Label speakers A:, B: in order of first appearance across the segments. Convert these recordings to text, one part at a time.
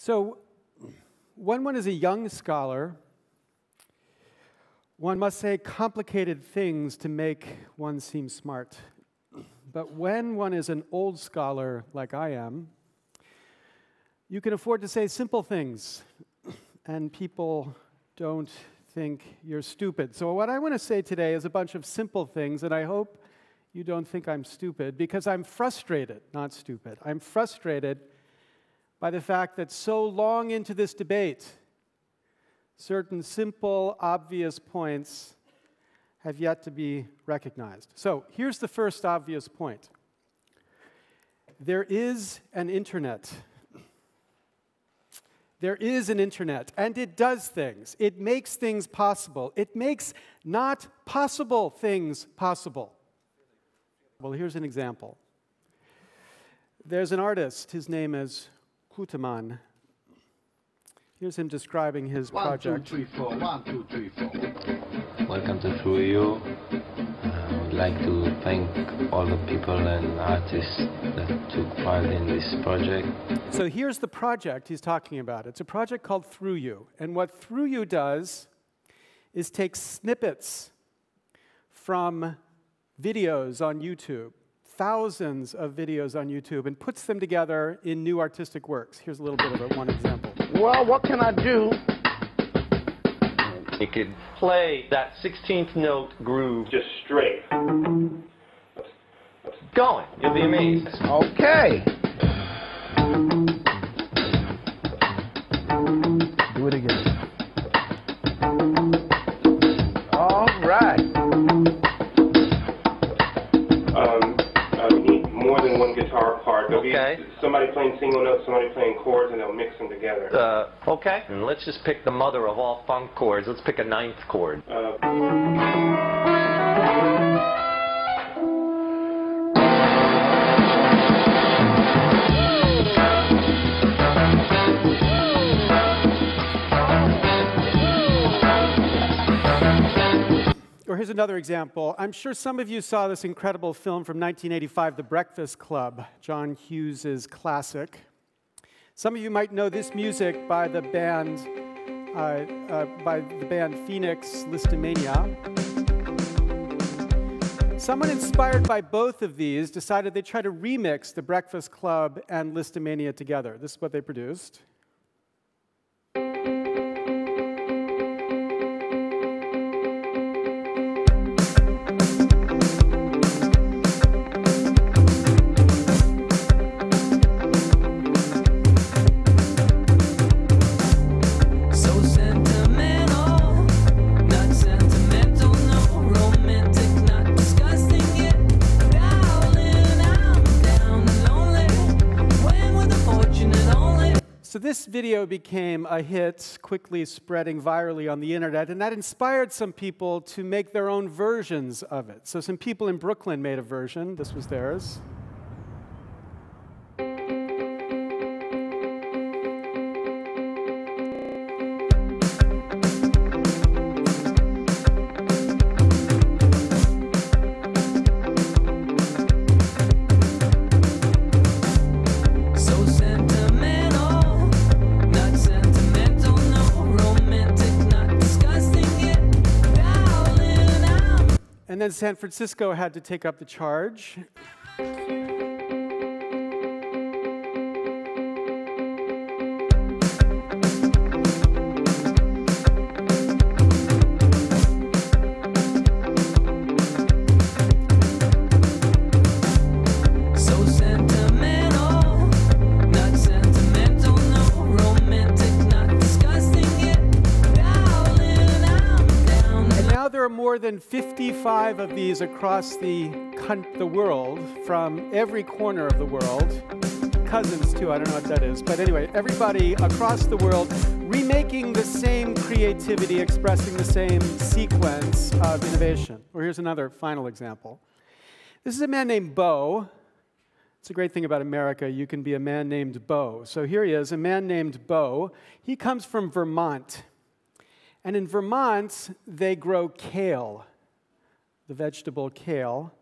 A: So, when one is a young scholar, one must say complicated things to make one seem smart. But when one is an old scholar like I am, you can afford to say simple things, and people don't think you're stupid. So, what I want to say today is a bunch of simple things, and I hope you don't think I'm stupid because I'm frustrated, not stupid. I'm frustrated by the fact that so long into this debate, certain simple, obvious points have yet to be recognized. So here's the first obvious point there is an internet. There is an internet, and it does things. It makes things possible. It makes not possible things possible. Well, here's an example. There's an artist, his name is Kutiman. Here's him describing his
B: One,
A: project.
B: two, three, four. One, two, three, four.
C: Welcome to Thru You. Uh, I would like to thank all the people and artists that took part in this project.
A: So here's the project he's talking about. It's a project called Thru You. And what Thru You does is take snippets from videos on YouTube, thousands of videos on YouTube, and puts them together in new artistic works. Here's a little bit of it, one example.
B: Well, what can I do?
D: You could play that 16th note groove just straight. Going. You'll be amazed.
B: Okay.
D: Okay.
E: somebody playing single notes, somebody playing chords, and they'll mix them together.
D: Uh, okay. And let's just pick the mother of all funk chords. Let's pick a ninth chord.
E: Uh,
A: here's another example. I'm sure some of you saw this incredible film from 1985, The Breakfast Club, John Hughes's classic. Some of you might know this music by the band, uh, uh, by the band Phoenix Lisztomania. Someone inspired by both of these decided they'd try to remix The Breakfast Club and Lisztomania together. This is what they produced. Video became a hit, quickly spreading virally on the internet, and that inspired some people to make their own versions of it. So, some people in Brooklyn made a version. This was theirs. And then San Francisco had to take up the charge. More than 55 of these across the, the world, from every corner of the world. Cousins, too, I don't know what that is. But anyway, everybody across the world remaking the same creativity, expressing the same sequence of innovation. Or here's another final example. This is a man named Bo. It's a great thing about America. You can be a man named Bo. So here he is, a man named Bo. He comes from Vermont. And in Vermont, they grow kale, the vegetable kale.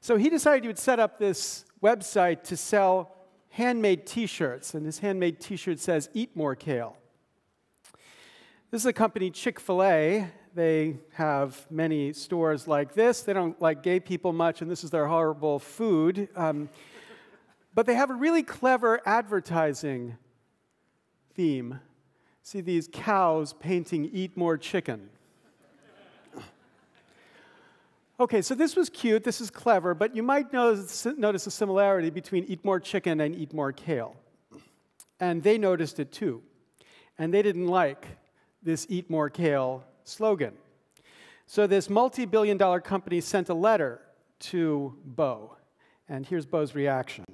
A: So he decided he would set up this website to sell handmade t shirts, and his handmade t shirt says, Eat more kale. This is a company, Chick fil A. They have many stores like this. They don't like gay people much, and this is their horrible food. Um, but they have a really clever advertising theme. See these cows painting Eat More Chicken. Okay, so this was cute, this is clever, but you might notice, notice a similarity between Eat More Chicken and Eat More Kale. And they noticed it too. And they didn't like this Eat More Kale slogan. So this multi billion dollar company sent a letter to Bo. And here's Bo's reaction.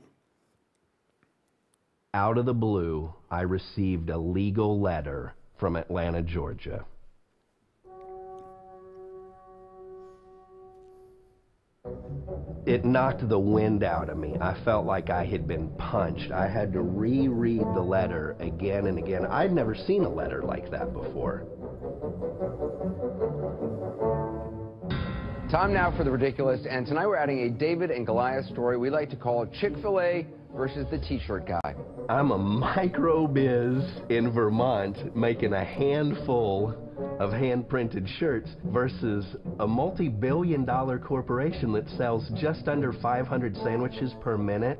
F: Out of the blue, I received a legal letter from Atlanta, Georgia. It knocked the wind out of me. I felt like I had been punched. I had to reread the letter again and again. I'd never seen a letter like that before.
G: Time now for the ridiculous, and tonight we're adding a David and Goliath story we like to call Chick fil A versus the t shirt guy.
F: I'm a micro biz in Vermont making a handful of hand printed shirts versus a multi billion dollar corporation that sells just under 500 sandwiches per minute.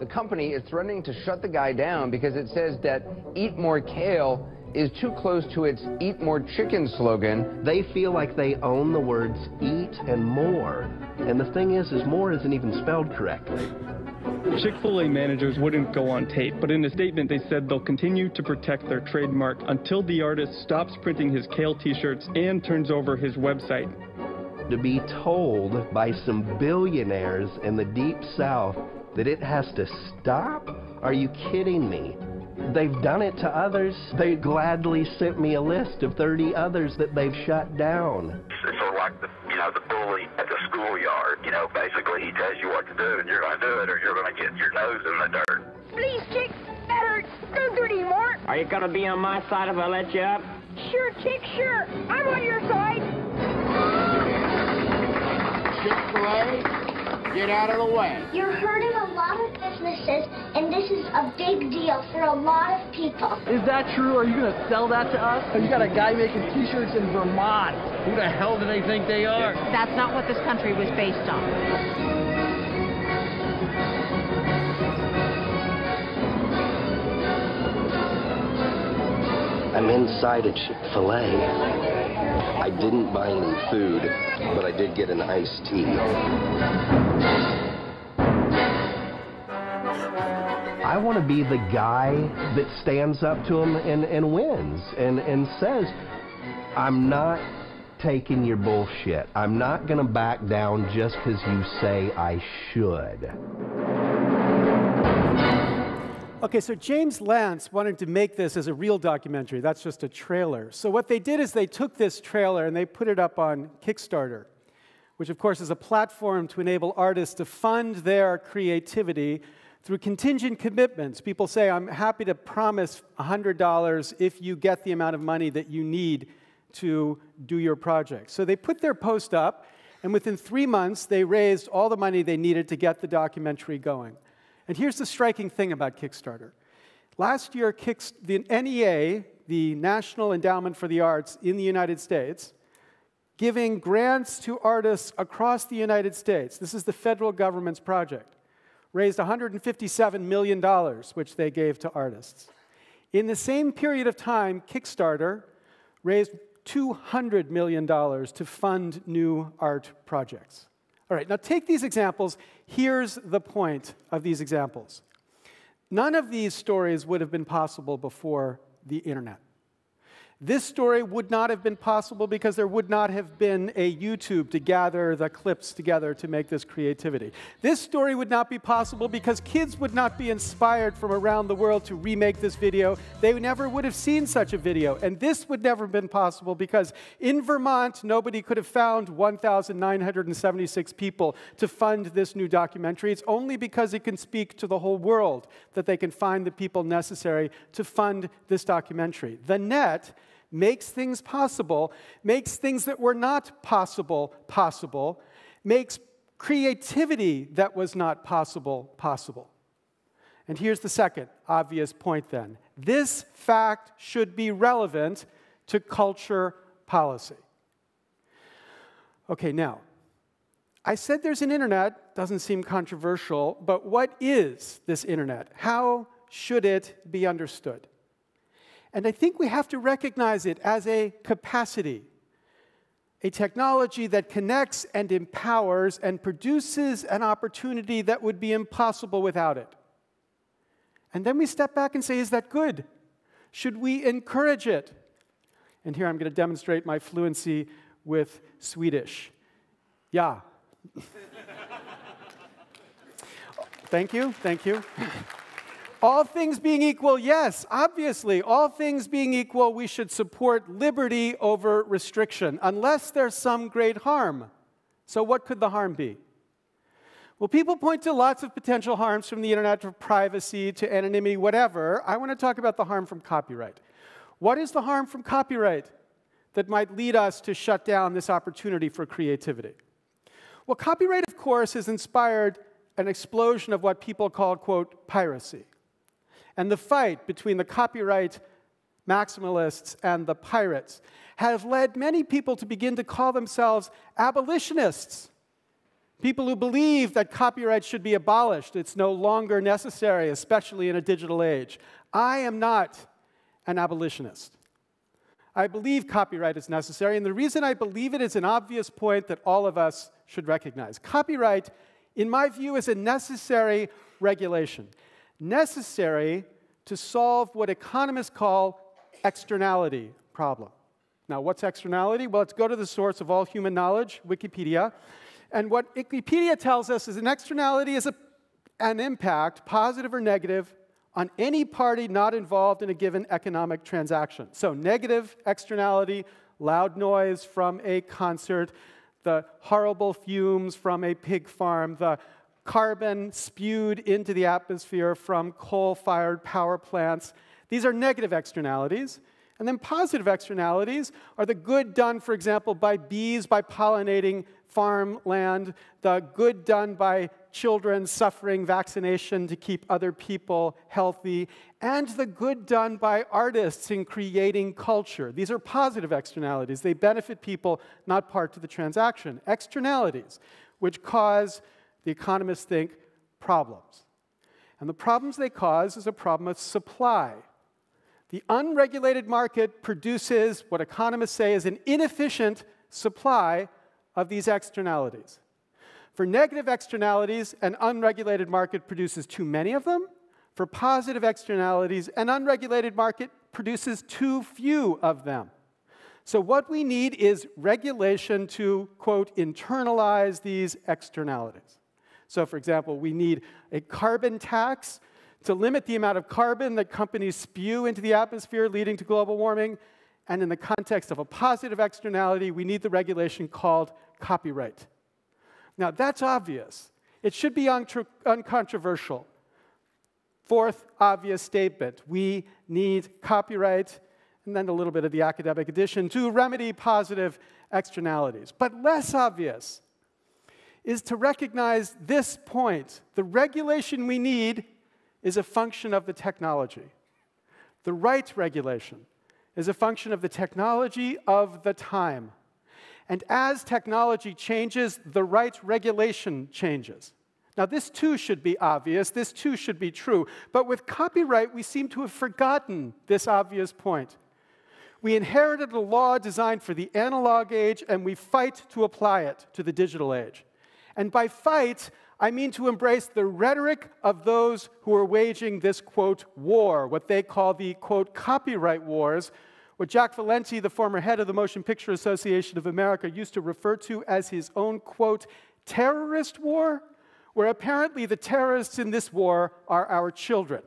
G: The company is threatening to shut the guy down because it says that Eat More Kale is too close to its Eat More Chicken slogan.
F: They feel like they own the words eat and more. And the thing is, is more isn't even spelled correctly.
H: Chick fil A managers wouldn't go on tape, but in a statement they said they'll continue to protect their trademark until the artist stops printing his kale t shirts and turns over his website.
F: To be told by some billionaires in the deep south that it has to stop? Are you kidding me? They've done it to others. They gladly sent me a list of 30 others that they've shut down.
I: It's sort of like the, you know, the bully at the schoolyard. You know, basically he tells you what to do and you're going to do it or you're going to get your nose in the dirt.
J: Please, Chick, better. Don't do it anymore.
K: Are you gonna be on my side if I let you up?
J: Sure, Chick, sure. I'm on your side.
B: Chick-fil-A, get out of the way.
L: You're hurting a lot of businesses, and this is a big deal for a lot of people.
B: Is that true? Are you going to sell that to us? You got a guy making t-shirts in Vermont. Who the hell do they think they are?
M: That's not what this country was based on.
F: I'm inside a Chick fil A. I didn't buy any food, but I did get an iced tea. I want to be the guy that stands up to him and, and wins and, and says, I'm not taking your bullshit. I'm not going to back down just because you say I should.
A: Okay, so James Lantz wanted to make this as a real documentary. That's just a trailer. So what they did is they took this trailer and they put it up on Kickstarter, which of course is a platform to enable artists to fund their creativity through contingent commitments. People say, I'm happy to promise $100 if you get the amount of money that you need to do your project. So they put their post up, and within three months, they raised all the money they needed to get the documentary going. And here's the striking thing about Kickstarter. Last year, the NEA, the National Endowment for the Arts in the United States, giving grants to artists across the United States, this is the federal government's project, raised $157 million, which they gave to artists. In the same period of time, Kickstarter raised $200 million to fund new art projects. All right, now take these examples. Here's the point of these examples. None of these stories would have been possible before the internet. This story would not have been possible because there would not have been a YouTube to gather the clips together to make this creativity. This story would not be possible because kids would not be inspired from around the world to remake this video. They never would have seen such a video. And this would never have been possible because in Vermont, nobody could have found 1,976 people to fund this new documentary. It's only because it can speak to the whole world that they can find the people necessary to fund this documentary. The net makes things possible, makes things that were not possible possible, makes creativity that was not possible possible. And here's the second obvious point then this fact should be relevant to culture policy. Okay, now, I said there's an internet, doesn't seem controversial, but what is this internet? How should it be understood? And I think we have to recognize it as a capacity, a technology that connects and empowers and produces an opportunity that would be impossible without it. And then we step back and say, is that good? Should we encourage it? And here I'm going to demonstrate my fluency with Swedish. Yeah. thank you, thank you. All things being equal, yes, obviously, all things being equal, we should support liberty over restriction, unless there's some great harm. So, what could the harm be? Well, people point to lots of potential harms from the internet to privacy to anonymity, whatever. I want to talk about the harm from copyright. What is the harm from copyright that might lead us to shut down this opportunity for creativity? Well, copyright, of course, has inspired an explosion of what people call, quote, piracy. And the fight between the copyright maximalists and the pirates has led many people to begin to call themselves abolitionists. People who believe that copyright should be abolished, it's no longer necessary, especially in a digital age. I am not an abolitionist. I believe copyright is necessary, and the reason I believe it is an obvious point that all of us should recognize. Copyright, in my view, is a necessary regulation necessary to solve what economists call externality problem. Now, what's externality? Well, let's go to the source of all human knowledge, Wikipedia. And what Wikipedia tells us is an externality is a, an impact, positive or negative, on any party not involved in a given economic transaction. So, negative externality, loud noise from a concert, the horrible fumes from a pig farm, the carbon spewed into the atmosphere from coal fired power plants. These are negative externalities. And then positive externalities are the good done, for example, by bees by pollinating farmland, the good done by children suffering vaccination to keep other people healthy, and the good done by artists in creating culture. These are positive externalities. They benefit people, not part to the transaction. Externalities, which cause, the economists think, problems. And the problems they cause is a problem of supply. The unregulated market produces what economists say is an inefficient supply of these externalities. For negative externalities, an unregulated market produces too many of them. For positive externalities, an unregulated market produces too few of them. So, what we need is regulation to, quote, internalize these externalities. So, for example, we need a carbon tax to limit the amount of carbon that companies spew into the atmosphere, leading to global warming. And in the context of a positive externality, we need the regulation called copyright. Now, that's obvious. It should be uncontroversial. Fourth obvious statement we need copyright, and then a little bit of the academic addition to remedy positive externalities. But less obvious is to recognize this point the regulation we need is a function of the technology. The right regulation is a function of the technology of the time. And as technology changes, the right regulation changes. Now, this too should be obvious, this too should be true, but with copyright, we seem to have forgotten this obvious point. We inherited a law designed for the analog age, and we fight to apply it to the digital age. And by fight, I mean to embrace the rhetoric of those who are waging this, quote, war, what they call the, quote, copyright wars, what Jack Valenti, the former head of the Motion Picture Association of America, used to refer to as his own, quote, terrorist war, where apparently the terrorists in this war are our children.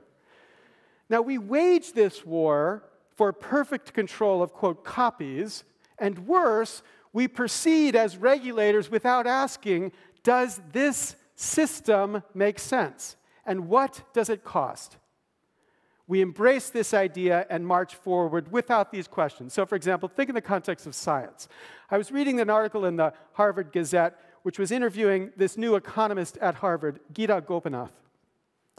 A: Now, we wage this war for perfect control of, quote, copies, and worse, we proceed as regulators without asking, does this system make sense? And what does it cost? We embrace this idea and march forward without these questions. So, for example, think in the context of science. I was reading an article in the Harvard Gazette which was interviewing this new economist at Harvard, Geeta Gopinath.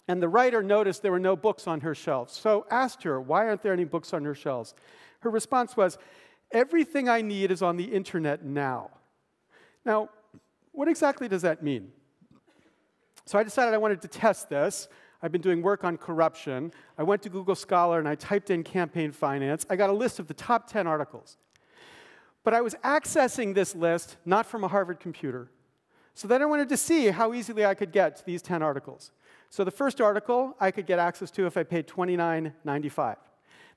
A: And the writer noticed there were no books on her shelves, so asked her, Why aren't there any books on your shelves? Her response was, Everything I need is on the internet now. Now, what exactly does that mean? So I decided I wanted to test this. I've been doing work on corruption. I went to Google Scholar and I typed in campaign finance. I got a list of the top 10 articles. But I was accessing this list not from a Harvard computer. So then I wanted to see how easily I could get to these 10 articles. So the first article I could get access to if I paid $29.95.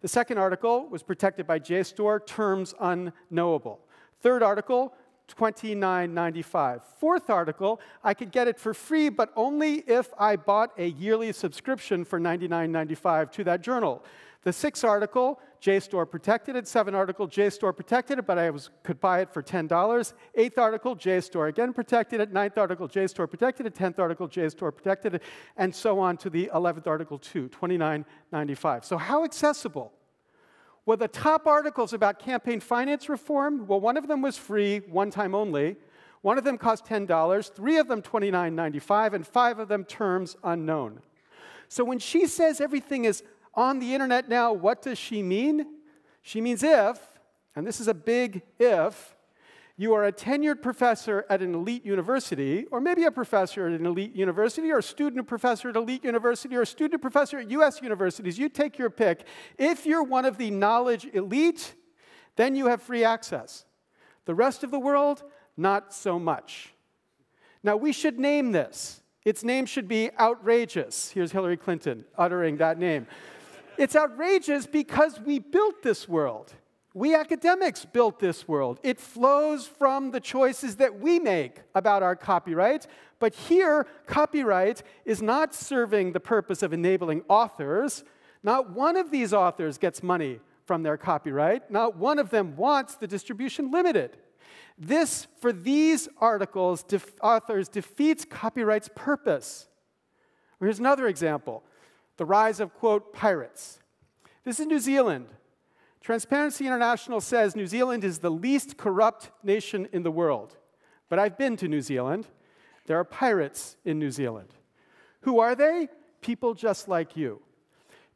A: The second article was protected by JSTOR, terms unknowable. Third article, $29.95. Fourth article, I could get it for free, but only if I bought a yearly subscription for $99.95 to that journal. The sixth article, JSTOR protected it. Seventh article, JSTOR protected it, but I was, could buy it for $10. Eighth article, JSTOR again protected it. Ninth article, JSTOR protected it. Tenth article, JSTOR protected it. And so on to the 11th article, too, $29.95. So how accessible? Well, the top articles about campaign finance reform, well, one of them was free, one time only. One of them cost $10, three of them $29.95, and five of them terms unknown. So when she says everything is on the internet now, what does she mean? She means if, and this is a big if, you are a tenured professor at an elite university, or maybe a professor at an elite university, or a student professor at elite university, or a student professor at US universities, you take your pick. If you're one of the knowledge elite, then you have free access. The rest of the world, not so much. Now, we should name this. Its name should be outrageous. Here's Hillary Clinton uttering that name. It's outrageous because we built this world. We academics built this world. It flows from the choices that we make about our copyright. But here, copyright is not serving the purpose of enabling authors. Not one of these authors gets money from their copyright. Not one of them wants the distribution limited. This, for these articles, def authors defeats copyright's purpose. Here's another example the rise of, quote, pirates. This is New Zealand. Transparency International says New Zealand is the least corrupt nation in the world. But I've been to New Zealand. There are pirates in New Zealand. Who are they? People just like you.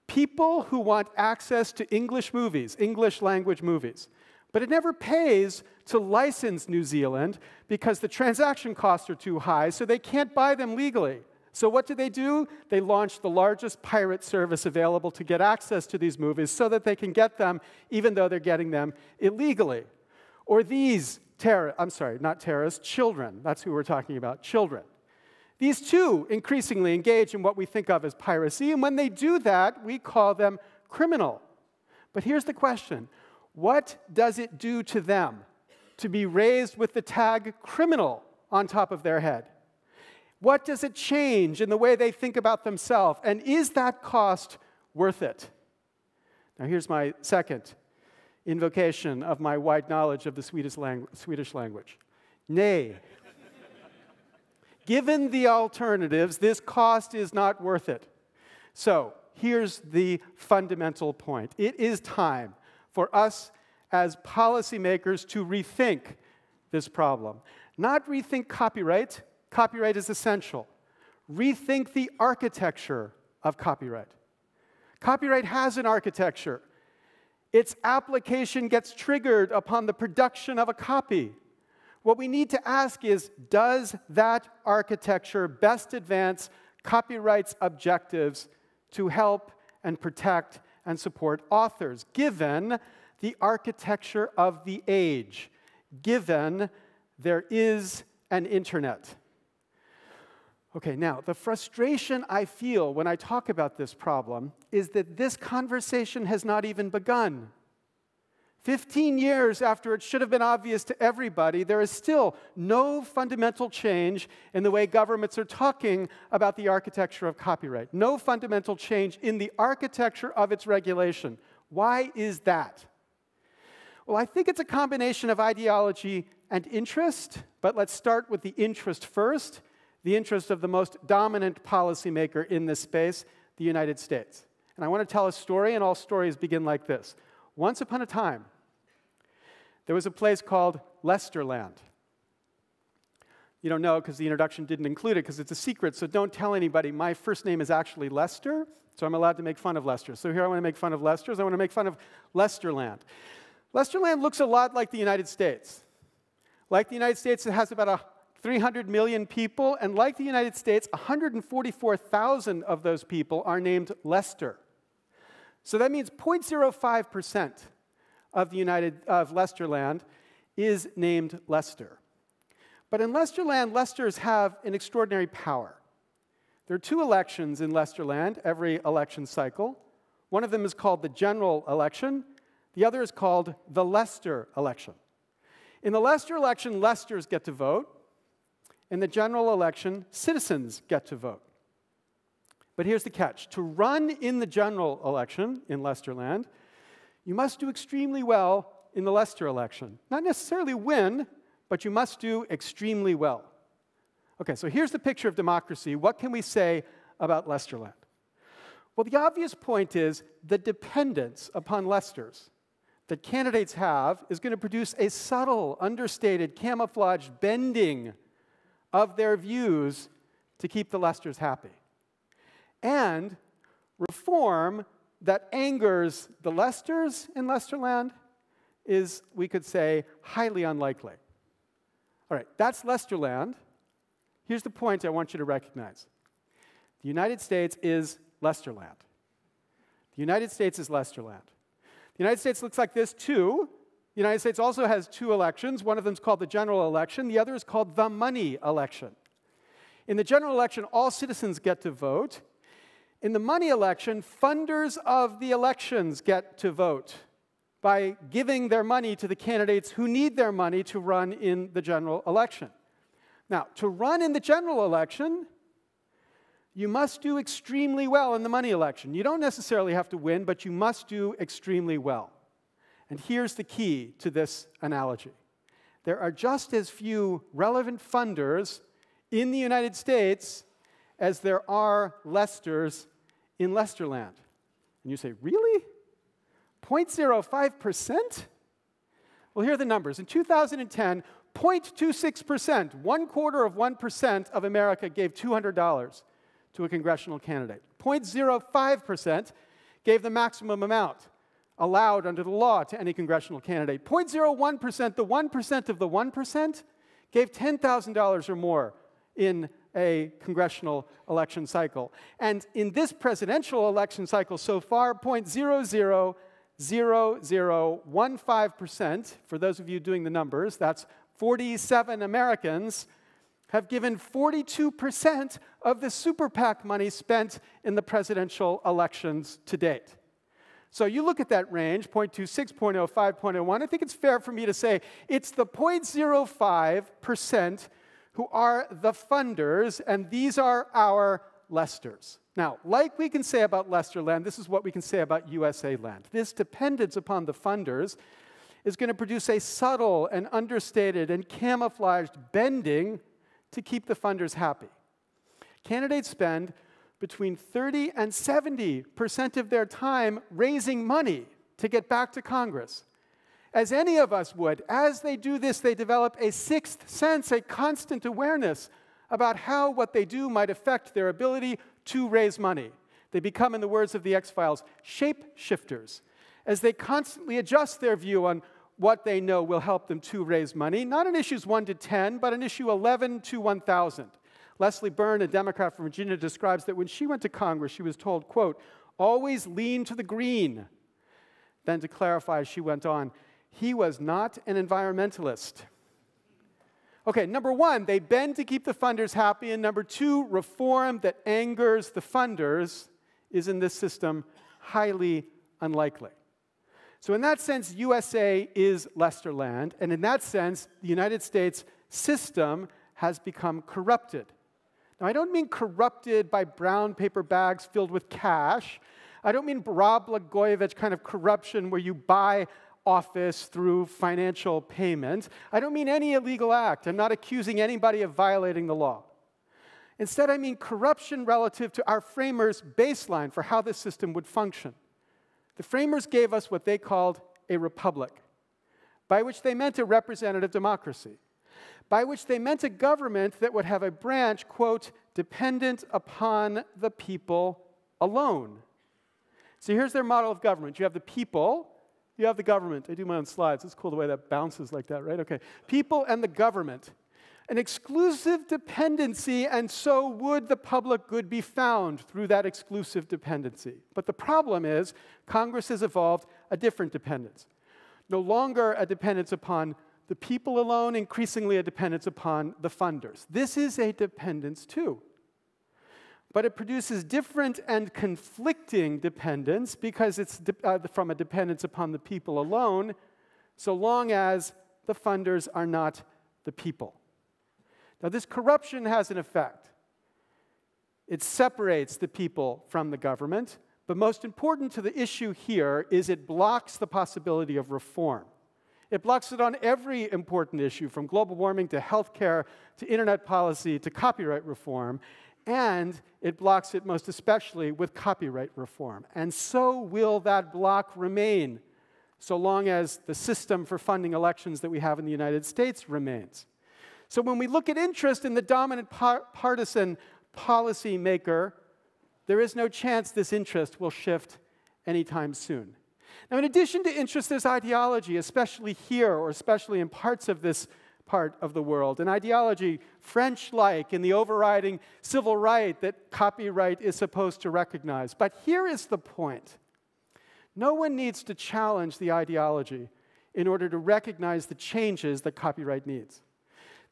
A: People who want access to English movies, English language movies. But it never pays to license New Zealand because the transaction costs are too high, so they can't buy them legally. So, what do they do? They launch the largest pirate service available to get access to these movies so that they can get them even though they're getting them illegally. Or these terror, I'm sorry, not terrorists, children. That's who we're talking about, children. These too increasingly engage in what we think of as piracy, and when they do that, we call them criminal. But here's the question what does it do to them to be raised with the tag criminal on top of their head? What does it change in the way they think about themselves? And is that cost worth it? Now, here's my second invocation of my wide knowledge of the Swedish, langu- Swedish language. Nay. Given the alternatives, this cost is not worth it. So, here's the fundamental point it is time for us as policymakers to rethink this problem. Not rethink copyright, copyright is essential. Rethink the architecture of copyright. Copyright has an architecture. Its application gets triggered upon the production of a copy. What we need to ask is Does that architecture best advance copyright's objectives to help and protect and support authors, given the architecture of the age, given there is an internet? Okay, now, the frustration I feel when I talk about this problem is that this conversation has not even begun. 15 years after it should have been obvious to everybody, there is still no fundamental change in the way governments are talking about the architecture of copyright. No fundamental change in the architecture of its regulation. Why is that? Well, I think it's a combination of ideology and interest, but let's start with the interest first the interest of the most dominant policymaker in this space, the United States. And I want to tell a story, and all stories begin like this. Once upon a time, there was a place called Lesterland. You don't know because the introduction didn't include it because it's a secret, so don't tell anybody. My first name is actually Lester, so I'm allowed to make fun of Lester. So here I want to make fun of Lester's. I want to make fun of Lesterland. Lesterland looks a lot like the United States. Like the United States, it has about a 300 million people, and like the United States, 144,000 of those people are named Lester. So that means 0.05% of the United of Lesterland is named Lester. But in Lesterland, Lesters have an extraordinary power. There are two elections in Lesterland every election cycle. One of them is called the general election, the other is called the Lester election. In the Lester election, Lesters get to vote. In the general election, citizens get to vote. But here's the catch to run in the general election in Lesterland, you must do extremely well in the Lester election. Not necessarily win, but you must do extremely well. Okay, so here's the picture of democracy. What can we say about Lesterland? Well, the obvious point is the dependence upon Lesters that candidates have is going to produce a subtle, understated, camouflaged bending of their views to keep the Lesters happy. And reform that angers the Lesters in Lesterland is, we could say, highly unlikely. All right, that's Lesterland. Here's the point I want you to recognize the United States is Lesterland. The United States is Lesterland. The United States looks like this too. The United States also has two elections. One of them is called the general election, the other is called the money election. In the general election, all citizens get to vote. In the money election, funders of the elections get to vote by giving their money to the candidates who need their money to run in the general election. Now, to run in the general election, you must do extremely well in the money election. You don't necessarily have to win, but you must do extremely well. And here's the key to this analogy there are just as few relevant funders in the United States as there are Lesters in Lesterland. And you say, really? 0.05%? Well, here are the numbers. In 2010, 0.26%, one quarter of 1% of America gave $200 to a congressional candidate. 0.05% gave the maximum amount allowed under the law to any congressional candidate. 0.01%, the 1% of the 1%, gave $10,000 or more in a congressional election cycle. And in this presidential election cycle so far, 0.000015%, for those of you doing the numbers, that's 47 Americans, have given 42% of the super PAC money spent in the presidential elections to date. So you look at that range 0.26, 0.05, 0.01. I think it's fair for me to say it's the 0.05% who are the funders, and these are our Lesters. Now, like we can say about Lester land, this is what we can say about USA land. This dependence upon the funders is going to produce a subtle and understated and camouflaged bending to keep the funders happy. Candidates spend between 30 and 70 percent of their time raising money to get back to Congress. As any of us would, as they do this, they develop a sixth sense, a constant awareness about how what they do might affect their ability to raise money. They become, in the words of the X Files, shapeshifters, as they constantly adjust their view on what they know will help them to raise money, not on issues 1 to 10, but on issue 11 to 1,000. Leslie Byrne, a Democrat from Virginia, describes that when she went to Congress, she was told, quote, always lean to the green. Then to clarify, she went on, he was not an environmentalist. Okay, number one, they bend to keep the funders happy. And number two, reform that angers the funders is in this system highly unlikely. So, in that sense, USA is Lesterland. And in that sense, the United States system has become corrupted. Now, I don't mean corrupted by brown paper bags filled with cash. I don't mean Rod Blagojevich kind of corruption where you buy office through financial payments. I don't mean any illegal act. I'm not accusing anybody of violating the law. Instead, I mean corruption relative to our framers' baseline for how this system would function. The framers gave us what they called a republic, by which they meant a representative democracy. By which they meant a government that would have a branch, quote, dependent upon the people alone. So here's their model of government you have the people, you have the government. I do my own slides. It's cool the way that bounces like that, right? Okay. People and the government. An exclusive dependency, and so would the public good be found through that exclusive dependency. But the problem is, Congress has evolved a different dependence. No longer a dependence upon the people alone, increasingly a dependence upon the funders. This is a dependence too. But it produces different and conflicting dependence because it's uh, from a dependence upon the people alone, so long as the funders are not the people. Now, this corruption has an effect. It separates the people from the government, but most important to the issue here is it blocks the possibility of reform. It blocks it on every important issue, from global warming to healthcare to internet policy to copyright reform, and it blocks it most especially with copyright reform. And so will that block remain so long as the system for funding elections that we have in the United States remains. So when we look at interest in the dominant par- partisan policymaker, there is no chance this interest will shift anytime soon. Now, in addition to interest, there's ideology, especially here or especially in parts of this part of the world. An ideology French like in the overriding civil right that copyright is supposed to recognize. But here is the point no one needs to challenge the ideology in order to recognize the changes that copyright needs.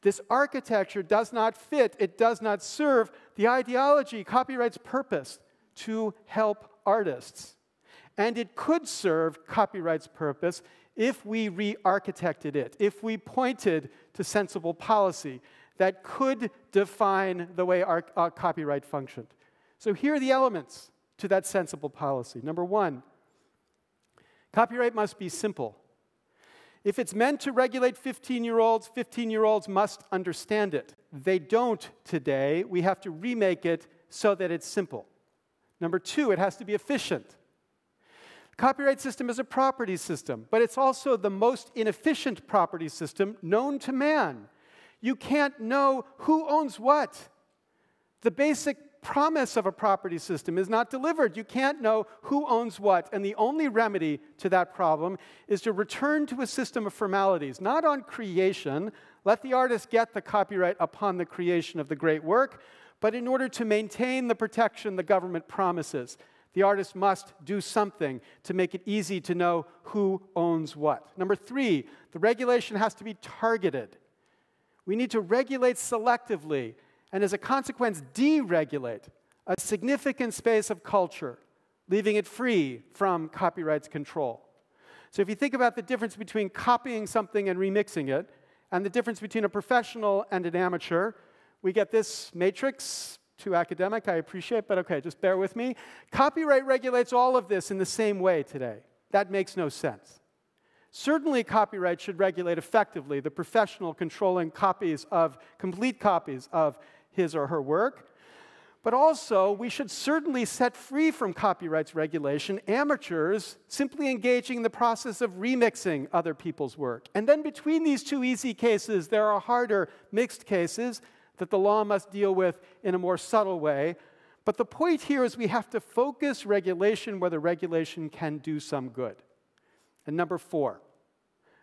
A: This architecture does not fit, it does not serve the ideology, copyright's purpose to help artists. And it could serve copyright's purpose if we re architected it, if we pointed to sensible policy that could define the way our, our copyright functioned. So here are the elements to that sensible policy. Number one, copyright must be simple. If it's meant to regulate 15 year olds, 15 year olds must understand it. They don't today. We have to remake it so that it's simple. Number two, it has to be efficient. Copyright system is a property system, but it's also the most inefficient property system known to man. You can't know who owns what. The basic promise of a property system is not delivered. You can't know who owns what. And the only remedy to that problem is to return to a system of formalities, not on creation. Let the artist get the copyright upon the creation of the great work, but in order to maintain the protection the government promises. The artist must do something to make it easy to know who owns what. Number three, the regulation has to be targeted. We need to regulate selectively and, as a consequence, deregulate a significant space of culture, leaving it free from copyright's control. So, if you think about the difference between copying something and remixing it, and the difference between a professional and an amateur, we get this matrix too academic, I appreciate, but okay, just bear with me. Copyright regulates all of this in the same way today. That makes no sense. Certainly, copyright should regulate effectively the professional controlling copies of, complete copies of his or her work. But also, we should certainly set free from copyright's regulation amateurs simply engaging in the process of remixing other people's work. And then between these two easy cases, there are harder mixed cases that the law must deal with in a more subtle way. But the point here is we have to focus regulation where the regulation can do some good. And number four,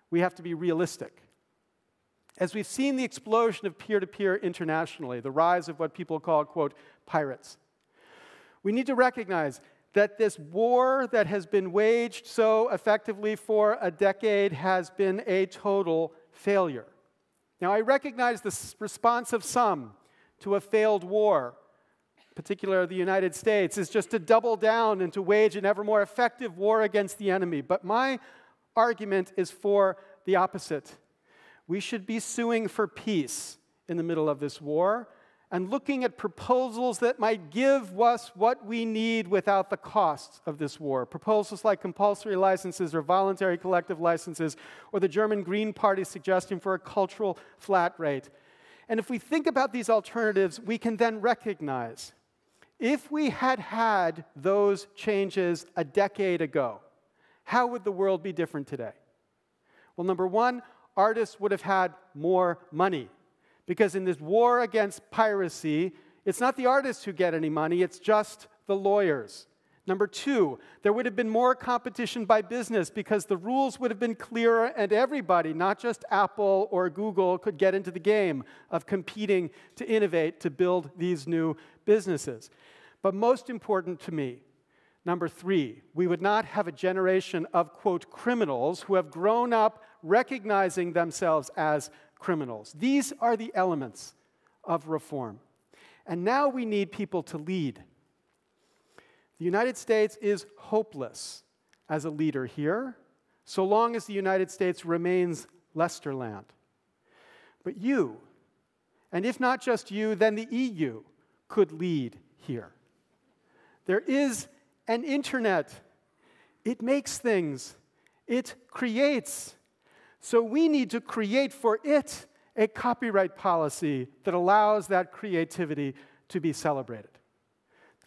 A: we have to be realistic. As we've seen the explosion of peer to peer internationally, the rise of what people call, quote, pirates, we need to recognize that this war that has been waged so effectively for a decade has been a total failure. Now, I recognize the response of some to a failed war, particularly the United States, is just to double down and to wage an ever more effective war against the enemy. But my argument is for the opposite. We should be suing for peace in the middle of this war and looking at proposals that might give us what we need without the costs of this war. Proposals like compulsory licenses or voluntary collective licenses, or the German Green Party suggestion for a cultural flat rate. And if we think about these alternatives, we can then recognize if we had had those changes a decade ago, how would the world be different today? Well, number one, artists would have had more money. Because in this war against piracy, it's not the artists who get any money, it's just the lawyers. Number two, there would have been more competition by business because the rules would have been clearer and everybody, not just Apple or Google, could get into the game of competing to innovate to build these new businesses. But most important to me, number three, we would not have a generation of, quote, criminals who have grown up recognizing themselves as criminals. These are the elements of reform. And now we need people to lead. The United States is hopeless as a leader here, so long as the United States remains Lesterland. But you, and if not just you, then the EU could lead here. There is an internet. It makes things, it creates. So we need to create for it a copyright policy that allows that creativity to be celebrated.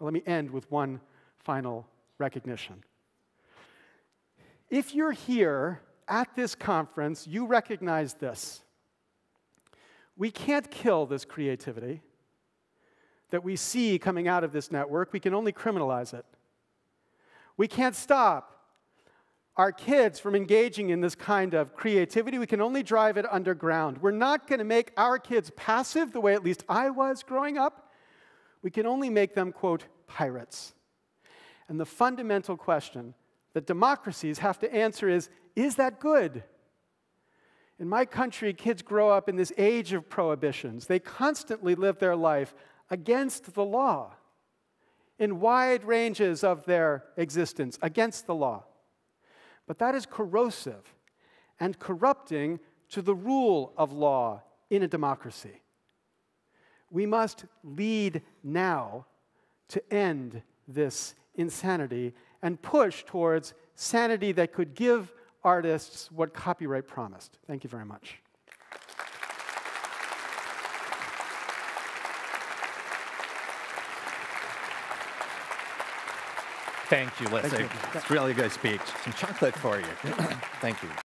A: Now, let me end with one final recognition. If you're here at this conference, you recognize this. We can't kill this creativity that we see coming out of this network, we can only criminalize it. We can't stop our kids from engaging in this kind of creativity. We can only drive it underground. We're not going to make our kids passive the way at least I was growing up. We can only make them, quote, pirates. And the fundamental question that democracies have to answer is is that good? In my country, kids grow up in this age of prohibitions. They constantly live their life against the law in wide ranges of their existence, against the law. But that is corrosive and corrupting to the rule of law in a democracy. We must lead now to end this insanity and push towards sanity that could give artists what copyright promised. Thank you very much.
N: Thank you.
A: Thank you.
N: It's really a good speech. Some chocolate for you. Thank you.